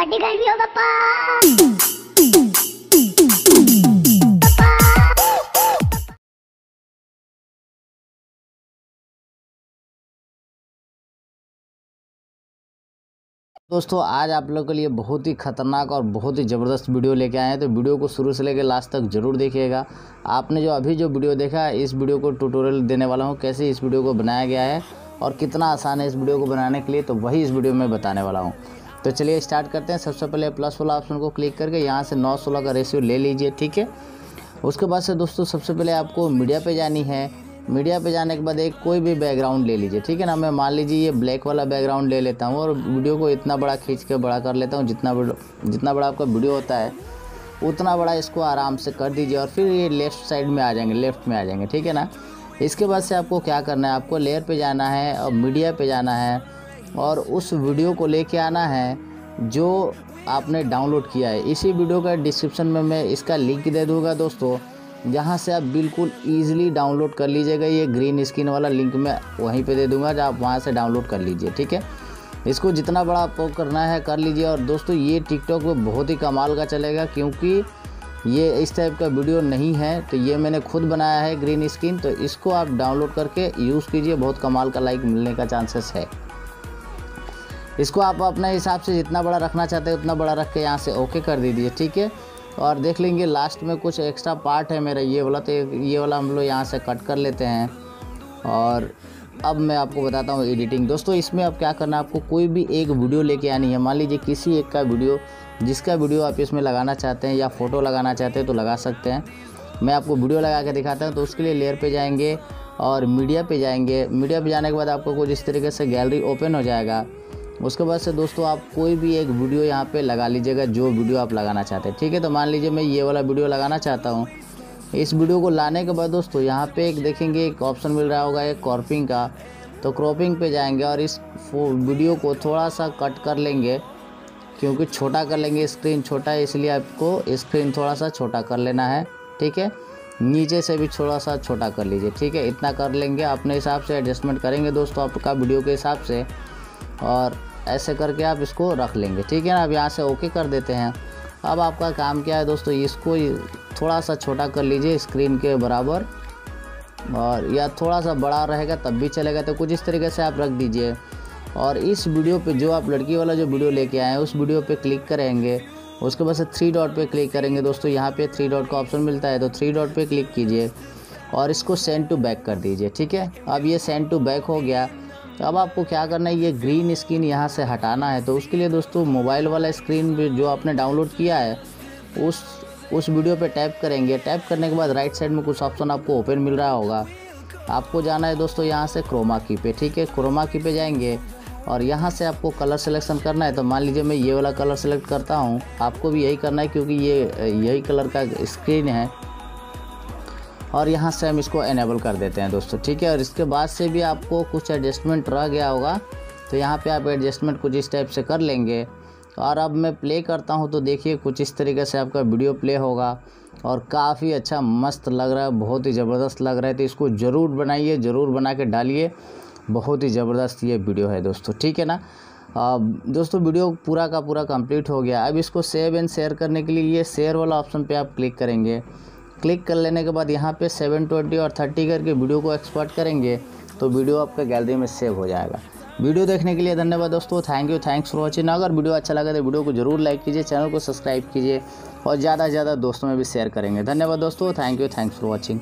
बड़ी गर्मी हो पापा दोस्तों, आज आप लोगों के लिए बहुत ही खतरनाक और बहुत ही ज़बरदस्त वीडियो लेके आए हैं। तो वीडियो को शुरू से लेकर लास्ट तक ज़रूर देखिएगा। आपने जो अभी जो वीडियो देखा है, इस वीडियो को ट्यूटोरियल देने वाला हूँ, कैसे इस वीडियो को बनाया गया है और कितना आसान है इस वीडियो को बनाने के लिए तो वही इस वीडियो में बताने वाला हूँ। तो चलिए स्टार्ट करते हैं। सबसे पहले प्लस वाला ऑप्शन को क्लिक करके यहाँ से नौ सोलह का रेशियो ले लीजिए, ठीक है? उसके बाद से दोस्तों, सबसे पहले आपको मीडिया पे जानी है। मीडिया पे जाने के बाद एक कोई भी बैकग्राउंड ले लीजिए, ठीक है ना? मैं मान लीजिए ये ब्लैक वाला बैकग्राउंड ले लेता हूँ और वीडियो को इतना बड़ा खींच के बड़ा कर लेता हूँ, जितना जितना बड़ा आपका वीडियो होता है, उतना बड़ा इसको आराम से कर दीजिए और फिर ये लेफ़्ट साइड में आ जाएँगे लेफ़्ट में आ जाएँगे, ठीक है ना? इसके बाद से आपको क्या करना है? आपको लेयर पे जाना है और मीडिया पे जाना है। और उस वीडियो को लेके आना है, जो आपने डाउनलोड किया है। इसी वीडियो का डिस्क्रिप्शन में मैं इसका लिंक दे दूँगा दोस्तों, जहाँ से आप बिल्कुल ईजिली डाउनलोड कर लीजिएगा। ये ग्रीन स्क्रीन वाला लिंक मैं वहीं पे दे दूँगा जो आप वहाँ से डाउनलोड कर लीजिए, ठीक है? इसको जितना बड़ा आपको करना है, कर लीजिए। और दोस्तों, ये टिकटॉक पे बहुत ही कमाल का चलेगा, क्योंकि ये इस टाइप का वीडियो नहीं है तो ये मैंने खुद बनाया है ग्रीन स्क्रीन तो इसको आप डाउनलोड करके यूज़ कीजिए, बहुत कमाल का लाइक मिलने का चांसेस है। इसको आप अपने हिसाब से जितना बड़ा रखना चाहते हैं, उतना बड़ा रख के यहाँ से ओके कर दीजिए, ठीक है? और देख लेंगे लास्ट में कुछ एक्स्ट्रा पार्ट है मेरा। ये वाला तो ये वाला हम लोग यहाँ से कट कर लेते हैं। और अब मैं आपको बताता हूँ एडिटिंग दोस्तों, इसमें अब क्या करना है, आपको कोई भी एक वीडियो लेके आनी है, मान लीजिए किसी एक का वीडियो जिसका वीडियो आप इसमें लगाना चाहते हैं या फ़ोटो लगाना चाहते हैं तो लगा सकते हैं। मैं आपको वीडियो लगा के दिखाता हूँ तो उसके लिए लेयर पे जाएँगे और मीडिया पे जाएँगे। मीडिया पे जाने के बाद आपको कुछ इस तरीके से गैलरी ओपन हो जाएगा। उसके बाद से दोस्तों आप कोई भी एक वीडियो यहाँ पे लगा लीजिएगा, जो वीडियो आप लगाना चाहते हैं। ठीक है तो मान लीजिए मैं ये वाला वीडियो लगाना चाहता हूँ। इस वीडियो को लाने के बाद दोस्तों यहाँ पे एक देखेंगे, एक ऑप्शन मिल रहा होगा, एक क्रॉपिंग का। तो क्रॉपिंग पे जाएँगे और इस वीडियो को थोड़ा सा कट कर लेंगे, क्योंकि छोटा कर लेंगे स्क्रीन छोटा है इसलिए आपको स्क्रीन थोड़ा सा छोटा कर लेना है। ठीक है, नीचे से भी थोड़ा सा छोटा कर लीजिए। ठीक है, इतना कर लेंगे, अपने हिसाब से एडजस्टमेंट करेंगे दोस्तों आपका वीडियो के हिसाब से। और ऐसे करके आप इसको रख लेंगे। ठीक है ना? अब यहाँ से ओके कर देते हैं। अब आपका काम क्या है दोस्तों? इसको थोड़ा सा छोटा कर लीजिए स्क्रीन के बराबर। और या थोड़ा सा बड़ा रहेगा तब भी चलेगा। तो कुछ इस तरीके से आप रख दीजिए। और इस वीडियो पे जो आप लड़की वाला जो वीडियो लेके आए हैं, उस वीडियो पे क्लिक करेंगे। उसके बाद से थ्री डॉट पे क्लिक करेंगे दोस्तों। यहाँ पे थ्री डॉट का ऑप्शन मिलता है तो थ्री डॉट पे क्लिक कीजिए। और इसको सेंड टू बैक कर दीजिए। ठीक है? अब ये सेंड टू बैक हो गया। तो अब आपको क्या करना है, ये ग्रीन स्क्रीन यहाँ से हटाना है। तो उसके लिए दोस्तों मोबाइल वाला स्क्रीन जो आपने डाउनलोड किया है, उस उस वीडियो पे टैप करेंगे। टैप करने के बाद राइट साइड में कुछ ऑप्शन आपको ओपन मिल रहा होगा। आपको जाना है दोस्तों यहाँ से क्रोमा की पे, ठीक है? क्रोमा की पे जाएँगे और यहाँ से आपको कलर सिलेक्शन करना है। तो मान लीजिए मैं ये वाला कलर सेलेक्ट करता हूँ। आपको भी यही करना है क्योंकि ये, यही कलर का स्क्रीन है। और यहाँ से हम इसको एनेबल कर देते हैं दोस्तों, ठीक है? और इसके बाद से भी आपको कुछ एडजस्टमेंट रह गया होगा तो यहाँ पे आप एडजस्टमेंट कुछ इस टाइप से कर लेंगे। और अब मैं प्ले करता हूँ तो देखिए कुछ इस तरीके से आपका वीडियो प्ले होगा। और काफ़ी अच्छा मस्त लग रहा है, बहुत ही ज़बरदस्त लग रहा है। तो इसको ज़रूर बनाइए, ज़रूर बना के डालिए। बहुत ही ज़बरदस्त ये वीडियो है दोस्तों, ठीक है ना? दोस्तों वीडियो पूरा का पूरा कंप्लीट हो गया। अब इसको सेव एंड शेयर करने के लिए ये शेयर वाला ऑप्शन पे आप क्लिक करेंगे। क्लिक कर लेने के बाद यहाँ पे 720 और 30 करके वीडियो को एक्सपोर्ट करेंगे तो वीडियो आपका गैलरी में सेव हो जाएगा। वीडियो देखने के लिए धन्यवाद दोस्तों thank you thanks for watching अगर वीडियो अच्छा लगा तो वीडियो को ज़रूर लाइक कीजिए चैनल को सब्सक्राइब कीजिए और ज़्यादा से ज़्यादा दोस्तों में भी शेयर करेंगे। धन्यवाद दोस्तों thank you thanks for watching